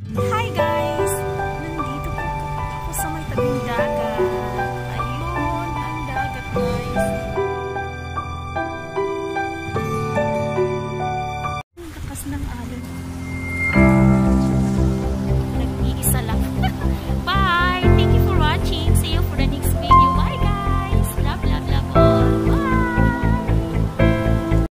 Hi guys! Nandito po ako sa may tabing dagat. Ayun, ang dagat guys. Ang lakas ng alon.